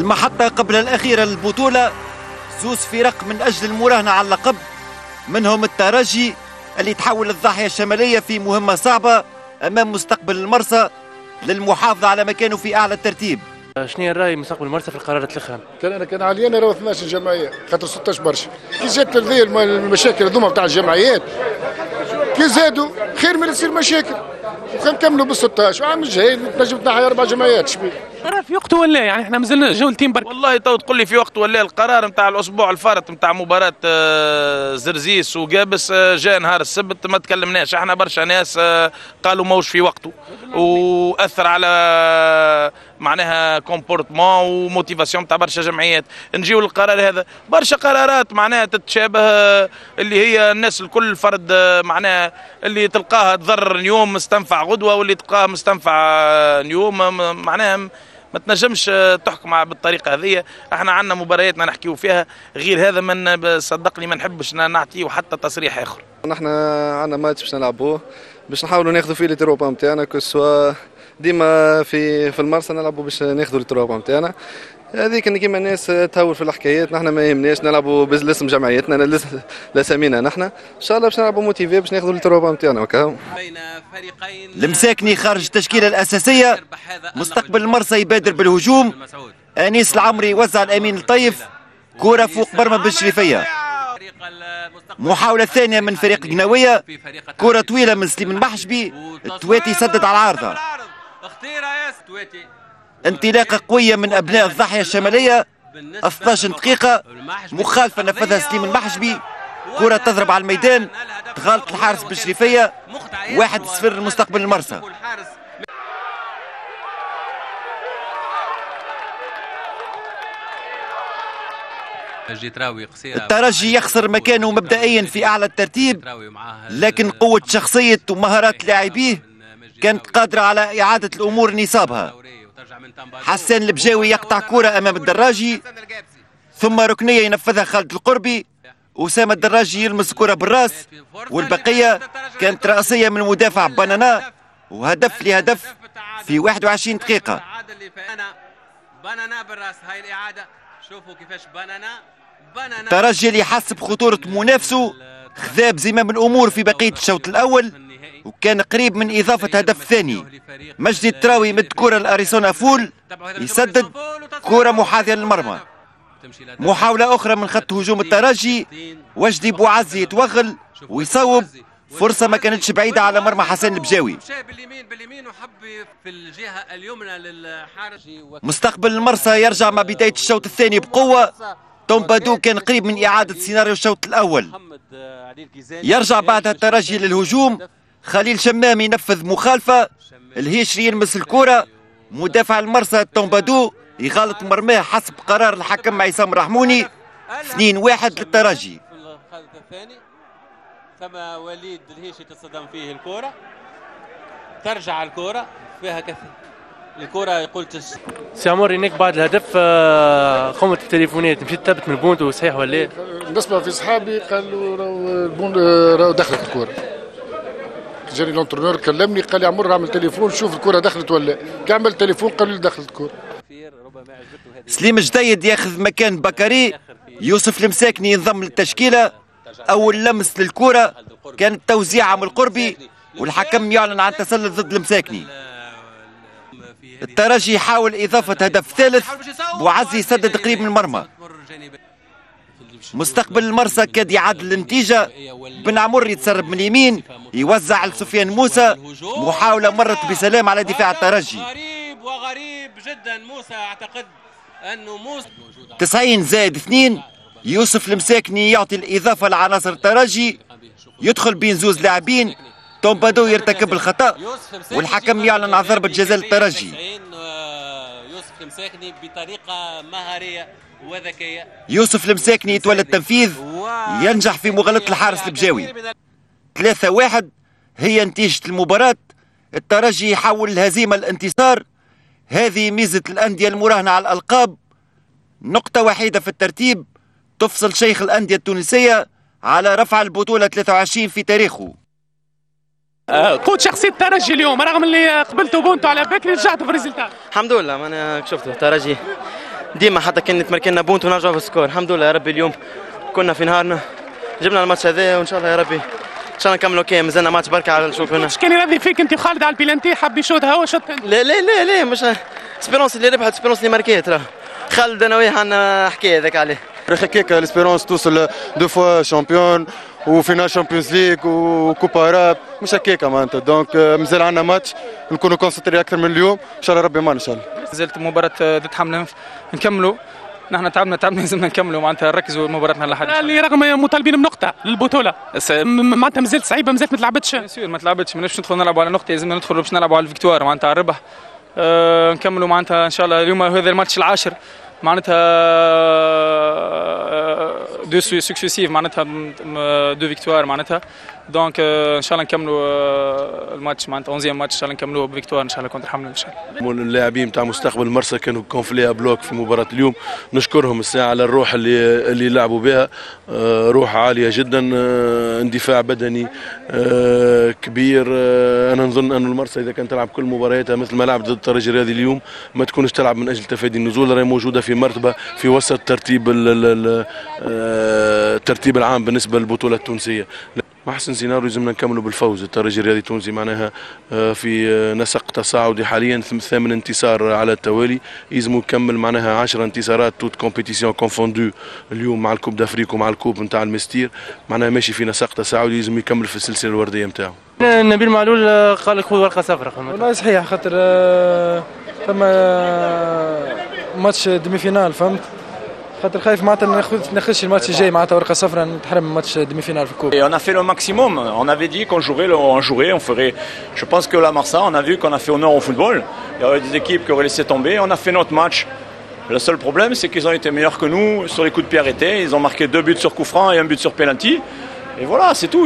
المحطة قبل الأخيرة للبطولة زوز فرق من أجل المراهنة على اللقب. منهم الترجي اللي تحول الضاحية الشمالية في مهمة صعبة أمام مستقبل المرسى للمحافظة على مكانه في أعلى الترتيب. شنو هي الرأي مستقبل المرسى في القرارات الأخرى؟ كان أنا كان علي أنا راهو 12 جمعيه خاطر 16 برشا. كي جات المشاكل هذوما بتاع الجمعيات كي زادوا خير من تصير مشاكل. وخلينا نكملوا بال 16 وعام الجاي تنجم تنحي أربع جمعيات شبيه قرار في وقته ولا يعني إحنا مازلنا جولتين برك. والله تو تقول لي في وقت ولا القرار نتاع الأسبوع الفارط نتاع مباراة آه، زرزيس وقابس آه، جاء نهار السبت ما تكلمناش. إحنا برشا ناس آه، قالوا موش في وقته. وأثر على معناها comportement و motivation تاع برشا جمعيات. نجيو للقرار هذا. برشا قرارات معناها تتشابه اللي هي الناس الكل فرد معناها اللي تلقاها تضرر اليوم مستنفع غدوة واللي تلقاها مستنفع اليوم معناها ما تنجمش تحكم بالطريقة هذه. إحنا عندنا مبارياتنا نحكيو فيها غير هذا من صدقني ما نحبش نعطيه حتى تصريح آخر. نحن عندنا ماتش باش نلعبوه باش نحاولوا ناخذوا فيه لي نتاعنا كو ديما في في المرسى نلعبوا باش ناخذوا لي نتاعنا هذيك كيما الناس تهور في الحكايات نحن ما يهمناش نلعبوا باسم جمعيتنا لاسامينا نحن. إن شاء الله باش نلعبوا موتيفي باش ناخذوا التروبه نتاعنا وكا. بين فريقين المساكني خارج التشكيلة الأساسية مستقبل المرسى يبادر بالهجوم. أنيس العمري وزع الأمين الطيف. كره فوق برمى بالشريفية. محاولة ثانية من فريق قناوية كرة طويلة من سليم المحجبي التواتي سدد على العارضة. اختيرة يا تواتي. انطلاقة قوية من أبناء الضاحية الشمالية. 12 دقيقة مخالفة نفذها سليم المحجبي. كرة تضرب على الميدان تغالط الحارس بالشريفية واحد صفر المستقبل المرسى. الترجي يخسر مكانه مبدئيا في أعلى الترتيب لكن قوة شخصية ومهارات لاعبيه كانت قادرة على إعادة الأمور نصابها. حسان البجاوي يقطع كرة أمام الدراجي ثم ركنية ينفذها خالد القربي أسامة الدراجي يلمس كرة بالراس والبقية كانت رأسية من مدافع بنانا وهدف لهدف في 21 دقيقة. بنانا بالراس هاي الإعادة شوفوا كيفاش بنانا ترجي اللي حس بخطورة منافسه خذاب زمام الأمور في بقية الشوط الأول. وكان قريب من إضافة هدف ثاني. مجدي التراوي مد كرة لأريسونا فول يسدد كرة محاذية للمرمى. محاولة أخرى من خط هجوم الترجي وجدي بوعزي يتوغل ويصوب. فرصة ما كانتش بعيدة على مرمى حسن البجاوي. مستقبل المرسى يرجع مع بداية الشوط الثاني بقوة. تومبادو كان قريب من إعادة سيناريو الشوط الأول. يرجع بعدها الترجي للهجوم. خليل شمام ينفذ مخالفة. الهيشري يلمس الكرة مدافع المرسى تومبادو يغلط مرماه حسب قرار الحكم عصام رحموني. 2 واحد للترجي ثم وليد الهيشي تصدم فيه الكرة ترجع الكرة فيها كثير. الكرة يقول تس سي عمر هناك بعد الهدف آه، قمت التليفونات مشيت تثبت من البونتو صحيح ولا إيه؟ بالنسبة في صحابي قالوا راهو دخلت الكرة جاني l'entraîneur كلمني قال لي عمر اعمل تليفون شوف الكرة دخلت ولا كي عمل تليفون قالوا لي دخلت الكرة سليم جديد ياخذ مكان بكري يوسف المساكني ينضم للتشكيلة. أول لمس للكرة كانت توزيعة من القربي والحكم يعلن عن تسلل ضد المساكني. الترجي يحاول إضافة هدف ثالث بوعزي يسدد قريب من المرمى. مستقبل المرسى كاد يعادل النتيجة بن عمر يتسرب من اليمين يوزع لسفيان موسى محاولة مرت بسلام على دفاع الترجي. غريب وغريب جدا موسى أعتقد انه موسى 90 زائد 2 يوسف المساكني يعطي الإضافة لعناصر الترجي يدخل بين زوز لاعبين تومبادو يرتكب الخطأ والحكم يعلن عن ضربة جزاء للترجي يوسف المساكني بطريقة مهارية. وذكية يوسف المساكني يتولى التنفيذ ينجح في مغالطة الحارس البجاوي. ثلاثة واحد هي نتيجة المباراة. الترجي يحول الهزيمة الانتصار. هذه ميزة الأندية المراهنة على الألقاب. نقطة وحيدة في الترتيب. تفصل شيخ الأندية التونسية على رفع البطولة 23 في تاريخه. قوة شخصية الترجي اليوم رغم اللي قبلتوا بونتو على بكري رجعتوا في ال résultat الحمد لله أنا شفته الترجي. ديما حتى كان تمركنا بونت ونرجعوا في ال score. الحمد لله يا ربي اليوم كنا في نهارنا جبنا الماتش هذا وإن شاء الله يا ربي إن شاء الله نكملوا كي مازلنا ماتش بركة على نشوف هنا. كان يرضي فيك أنت خالد على البيلانتي حب يشوطها هو شوط؟ لا لا لا لا مش Espérance اللي ربحت Espérance اللي ماركيت راه. خالد أنا وياه عندنا حكاية ذاك عليه. هكاك l'Espérance توصل deux fois champion و finale Champions League و coupe arabe مش هكاك معناتها donc مازال عندنا ماتش نكونوا concentrés أكثر من اليوم ان شاء الله ربي معنا ان شاء الله زلت مباراة ضد حملة نكملوا. نحن تعبنا تعبنا لازمنا نكملوا. معناتها نركزوا مباراتنا لحد اللي رغم مطالبين بنقطة للبطولة. معناتها مازالت صعيبة مازالت ما تلعبتش. ما تلعبتش. ما ندخل نلعبوا على نقطة لازمنا ندخل باش نلعبوا على ال victoire. معناتها على الربح أه نكملوا معناتها إن شاء الله. اليوم هذا الماتش العاشر. معناتها de successifs معناتها de victoires معناتها donc ان شاء الله نكملوا الماتش معناتها 11 ماتش ان شاء الله نكملوه ب victoire ان شاء الله contre حمله ان شاء الله اللاعبين تاع مستقبل مرسى كانوا gonflés à bloc في مباراة اليوم. نشكرهم الساعة على الروح اللي اللي لعبوا بها. روح عالية جدا اندفاع بدني كبير. أنا نظن أن المرسى إذا كان تلعب كل مبارياتها مثل ما لعب ضد الترجي الرياضي اليوم ما تكونش تلعب من أجل تفادي النزول. راهي موجودة في مرتبة في وسط ترتيب الترتيب العام بالنسبة للبطولة التونسية. أحسن سيناريو لازمنا نكملوا بالفوز. الترجي الرياضي التونسي معناها في نسق تصاعدي حاليا ثامن انتصار على التوالي. يلزموا يكمل معناها 10 انتصارات toutes compétitions confondues اليوم مع ال Coupe d'Afrique ومع ال coupe نتاع المنستير معناها ماشي في نسق تصاعدي. يلزم يكمل في السلسلة الوردية نتاعو. نبيل معلول قال لك خذ ورقة صفراء والله صحيح خاطر ثم ماتش ديمي فينال فهمت؟ خاطر خايف معناتها ناخذ ناخذش الماتش الجاي معناتها ورقه صفراء نتحرم ماتش ديمي فينال في الكوب. Et on a fait le maximum. On avait dit qu'on jouerait, on jouerait, on ferait. Je pense que la Marsa, on a vu qu'on a fait honneur au football. Il y aurait des équipes qui auraient laissé tomber. On a fait notre match. Le seul problème, c'est qu'ils ont été meilleurs que nous sur les coups de pied arrêtés. Ils ont marqué deux buts sur coup franc et un but sur penalty. Et voilà, c'est tout.